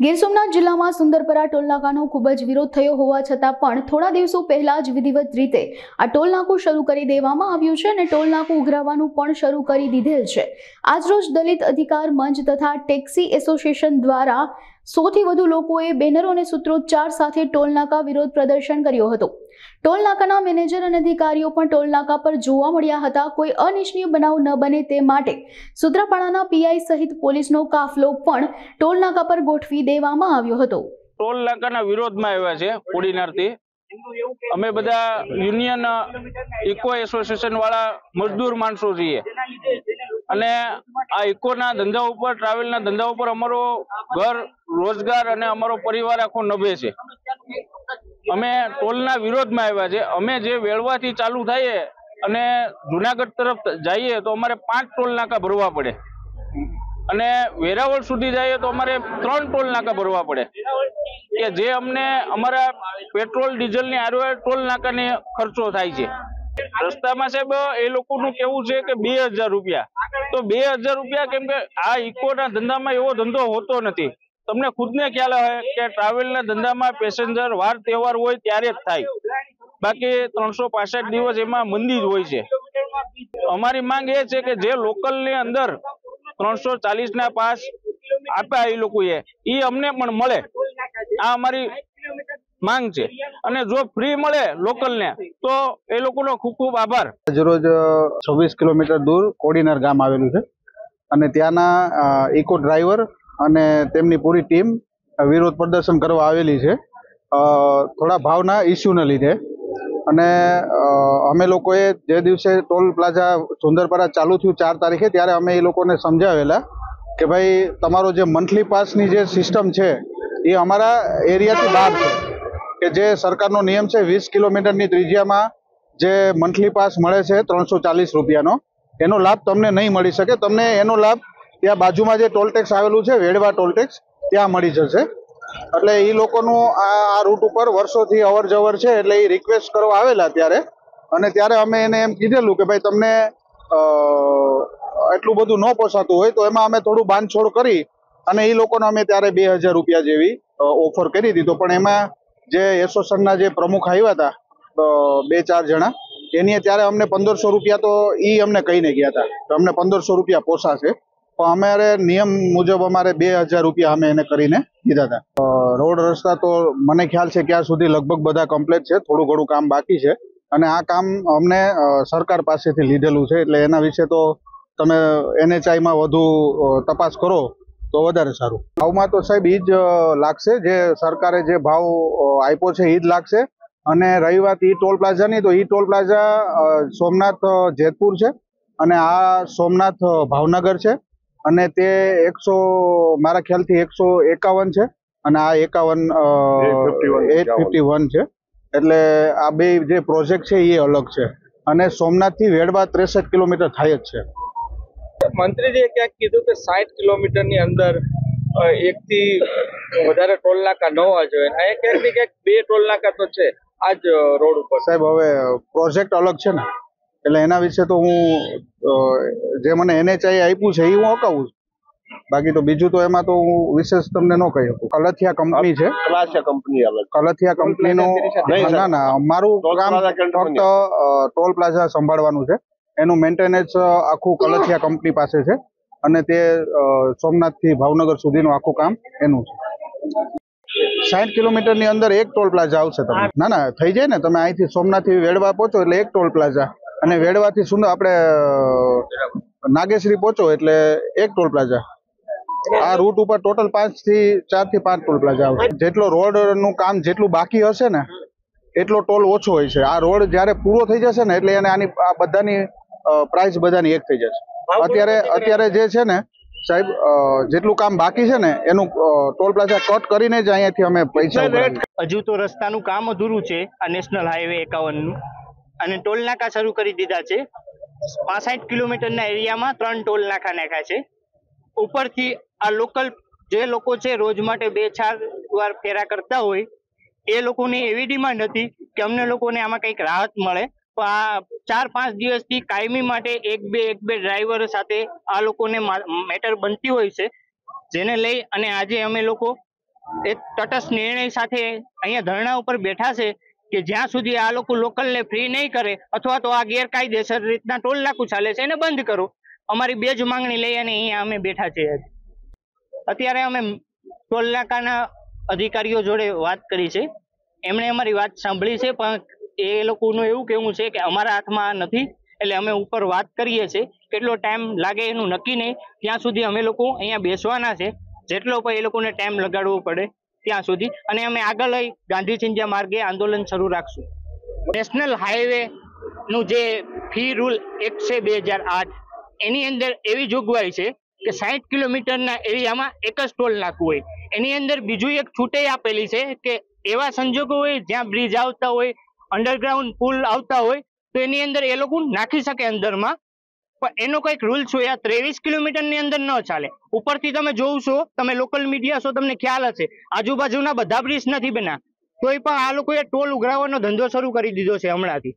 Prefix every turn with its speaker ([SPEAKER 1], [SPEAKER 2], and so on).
[SPEAKER 1] ગીર સોમનાથ જિલ્લામાં સુંદરપરા ટોલનાકાનો ખૂબ જ વિરોધ થયો હોવા છતાં પણ થોડા દિવસો પહેલા જ વિધિવત રીતે આ ટોલનાકું શરૂ કરી દેવામાં આવ્યું છે અને ટોલનાકું ઉઘરાવવાનું પણ શરૂ કરી દીધેલ છે. આજરોજ દલિત અધિકાર મંચ તથા ટેક્સી એસોસિએશન દ્વારા સોથી વધુ લોકોએ બેનરો અને સૂત્રોચ્ચાર સાથે ટોલનાકા વિરોધ પ્રદર્શન કર્યો હતો. ટોલનાકાના મેનેજર અને અધિકારીઓ પણ ટોલનાકા પર જોવા મળ્યા હતા. કોઈ અનિચ્છનીય બનાવ ન બને તે માટે સુત્રાપાડાના પીઆઈ સહિત પોલીસનો કાફલો પણ ટોલનાકા પર ગોઠવી દેવામાં આવ્યો હતો.
[SPEAKER 2] ટોલ વિરોધમાં આવ્યા છે કોડીનારથી. અમે બધા યુનિયન, ઇકો એસોસિએશન વાળા મજદૂર માણસો છીએ. અને આ ઇકોના ધંધા ઉપર, ટ્રાવેલના ધંધા ઉપર અમારો ઘર રોજગાર અને અમારો પરિવાર આખો નભે છે. અમે ટોલના વિરોધમાં આવ્યા છે. અમે જે વેળવાથી ચાલુ થઈએ અને જુનાગઢ તરફ જઈએ તો અમારે પાંચ ટોલ નાકા ભરવા પડે. અને વેરાવળ સુધી જઈએ તો અમારે ત્રણ ટોલ નાકા ભરવા પડે. કે જે અમને અમારા પેટ્રોલ, ડીઝલની આરવાર ટોલ નાકાની ખર્ચો થાય છે. રસ્તામાં સાહેબ, એ લોકોનું કેવું છે કે બે રૂપિયા. તો બે રૂપિયા કેમ કે આ ઇકોના ધંધામાં એવો ધંધો હોતો નથી. તમને ખુદને ખ્યાલ હોય કે ટ્રાવેલના ધંધામાં પેસેન્જર વાર તહેવાર હોય ત્યારે જ થાય. બાકી ત્રણસો દિવસ એમાં મંદી જ હોય છે. અમારી માંગ એ છે કે જે લોકલની અંદર ત્રણસો ના પાસ આપ્યા એ લોકોએ, એ અમને પણ મળે. આ અમારી માંગ છે. અને જો ફ્રી મળે લોકલને, તો એ લોકોનો ખૂબ ખૂબ આભાર.
[SPEAKER 3] આજરોજ છવ્વીસ કિલોમીટર દૂર કોડીનાર ગામ આવેલું છે. અને ત્યાંના ઇકો ડ્રાઈવર અને તેમની પૂરી ટીમ વિરોધ પ્રદર્શન કરવા આવેલી છે. થોડા ભાવના ઇસ્યુને લીધે. અને અમે લોકોએ જે દિવસે ટોલ પ્લાઝા સુંદરપરા ચાલુ થયું ચાર તારીખે, ત્યારે અમે એ લોકોને સમજાવેલા કે ભાઈ, તમારો જે મંથલી પાસની જે સિસ્ટમ છે, એ અમારા એરિયાથી બહાર છે. કે જે સરકારનો નિયમ છે, વીસ કિલોમીટરની ત્રિજ્યામાં જે મંથલી પાસ મળે છે, ત્રણસો ચાલીસ રૂપિયાનો, એનો લાભ તમને નહીં મળી શકે. તમને એનો લાભ ત્યાં બાજુમાં જે ટોલટેક્સ આવેલું છે, વેડવા ટોલટેક્સ ત્યાં મળી જશે. એટલે એ લોકોનું આ રૂટ ઉપર વર્ષોથી અવર જવર છે, એટલે એ રિક્વેસ્ટ કરવા આવેલા ત્યારે. અને ત્યારે અમે એને એમ કીધેલું કે ભાઈ તમને એટલું બધું ન પોસાતું હોય તો એમાં અમે થોડું બાંધછોડ કરી અને એ લોકોને અમે ત્યારે બે હજાર રૂપિયા જેવી ઓફર કરી દીધો. પણ એમાં જે એસોસિએશનના જે પ્રમુખ આવ્યા હતા બે ચાર જણા, એની ત્યારે અમને પંદરસો રૂપિયા તો એ અમને કહીને ગયા હતા અમને પંદરસો રૂપિયા પોસાશે. અમારે નિયમ મુજબ અમારે બે હજાર રૂપિયા અમે એને કરીને દીધા હતા. રોડ રસ્તા તો મને ખ્યાલ છે ક્યાં સુધી લગભગ બધા કમ્પ્લીટ છે, થોડું ઘણું કામ બાકી છે. અને આ કામ અમને સરકાર પાસેથી લીધેલું છે, એટલે એના વિશે તો તમે એનએચઆઈમાં વધુ તપાસ કરો તો વધારે સારું. ભાવમાં તો સાહેબ એ જ લાગશે, જે સરકારે જે ભાવ આપ્યો છે એ જ લાગશે. અને રહી વાત ઈ ટોલ પ્લાઝાની, તો ઈ ટોલ પ્લાઝા સોમનાથ જેતપુર છે. અને આ સોમનાથ ભાવનગર છે. અને તે એકસો મારા ખ્યાલથી એકસો એકાવન છે અને આ એકાવન એટ ફિફ્ટી વન છે એટલે આ બે જે પ્રોજેક્ટ છે એ અલગ છે. અને સોમનાથથી વેડવા ત્રેસઠ કિલોમીટર થાય જ છે.
[SPEAKER 4] મંત્રીજીએ ક્યાંક કીધું કે સાઠ કિલોમીટરની અંદર એકથી એક થી વધારે ટોલ નાકા ન હોવા જોઈએ. અહીંયા ક્યાંક ને ક્યાંક બે ટોલ નાકા તો છે આ જ રોડ ઉપર.
[SPEAKER 3] સાહેબ હવે પ્રોજેક્ટ અલગ છે ને? એટલે એના વિશે તો હું જે મને એનએચઆઈ આપ્યું છે એ હું અકાવું છું. બાકી તો બીજું તો એમાં તો હું વિશેષ તમને ન કહી શકું. કલથિયા કંપની છે.
[SPEAKER 5] કંપની આવે.
[SPEAKER 3] કલથિયા કંપનીનું ના ના મારું કામ ફક્ત ટોલ પ્લાઝા સંભાળવાનું છે. એનું મેન્ટેનન્સ આખું કલથિયા કંપની પાસે છે. અને તે સોમનાથથી ભાવનગર સુધીનું આખું કામ એનું છે. સાઠ કિલોમીટરની અંદર એક ટોલ પ્લાઝા આવશે તમે ના ના થઈ જાય ને. તમે અહીંથી સોમનાથથી વેડવા પહોંચો એટલે એક ટોલ પ્લાઝા અને વેડવાથી સુંદર આપણે નાગેશ્રી પહોંચો એટલે એક ટોલ પ્લાઝા. આ રૂટ ઉપર ટોટલ પાંચથી ચારથી પાંચ ટોલ પ્લાઝા આવશે જેટલો રોડનું કામ જેટલું બાકી હશે ને એટલો ટોલ ઓછો હોય છે. આ રોડ જયારે પૂરો થઈ જશે ને એટલે એને આની આ બધાની પ્રાઇસ બધાની એક થઈ જશે. અત્યારે અત્યારે જે છે ને સાહેબ જેટલું કામ બાકી છે ને એનું ટોલ પ્લાઝા કટ કરીને જ અહીંયાથી અમે પૈસા
[SPEAKER 6] હજુ તો રસ્તાનું કામ અધૂરું છે આ નેશનલ હાઈવે એકાવનનું. અને ટોલ નાકા શરૂ કરી દીધા છે. પાસઠ કિલોમીટરના એરિયામાં ત્રણ ટોલ નાકા નાખ્યા છે. ઉપરથી આ લોકલ જે લોકો છે, રોજ માટે બે ચાર વાર ફેરા કરતા હોય, એ લોકોની એવી ડિમાન્ડ હતી કે અમને લોકોને આમાં કંઈક રાહત મળે. આ ચાર પાંચ દિવસથી કાયમી માટે એક બે એક બે ડ્રાઈવર સાથે આ લોકોને મેટર બનતી હોય છે. જેને લઈ અને આજે અમે લોકો એક તટસ્થ નિર્ણય સાથે અહીંયા ધરણા ઉપર બેઠા છે કે જ્યાં સુધી આ લોકો લોકલને ફ્રી નહીં કરે અથવા તો આ ગેરકાયદેસર રીતના ટોલ નાકું ચાલે છે એને બંધ કરો. અમારી બે જ માંગણી લઈ અને અહીંયા અમે બેઠા છીએ અત્યારે અમે ટોલ નાકાના અધિકારીઓ જોડે વાત કરી છે. એમણે અમારી વાત સાંભળી છે, પણ એ લોકોનું એવું કહેવું છે કે અમારા હાથમાં નથી. એટલે અમે ઉપર વાત કરીએ છીએ. કેટલો ટાઈમ લાગે એનું નક્કી નહીં. ત્યાં સુધી અમે લોકો અહીંયા બેસવાના છે. જેટલો પણ એ લોકોને ટાઈમ લગાડવો પડે ત્યાં સુધી અને અમે આગળ લઈ ગાંધી ચિંધ્યા માર્ગે આંદોલન શરૂ રાખશું. નેશનલ હાઈવે નું જે ફી રૂલ એક છે બે હજાર આઠ, એની અંદર એવી જોગવાઈ છે કે સાઠ કિલોમીટરના એરિયામાં એક જ ટોલ નાખવું હોય. એની અંદર બીજું એક છૂટઈ આપેલી છે કે એવા સંજોગો હોય જ્યાં બ્રિજ આવતા હોય અંડરગ્રાઉન્ડ પુલ આવતા હોય, તો એની અંદર એ લોકો નાખી શકે અંદરમાં પણ એનો કંઈક રૂલ છો આ ત્રેવીસ કિલોમીટરની અંદર ન ચાલે. ઉપરથી તમે જોવ છો તમે લોકલ મીડિયા છો, તમને ખ્યાલ હશે. આજુબાજુના બધા બ્રિજ નથી બના તોય પણ આ લોકોએ ટોલ ઉઘરાવવાનો ધંધો શરૂ કરી દીધો છે હમણાંથી.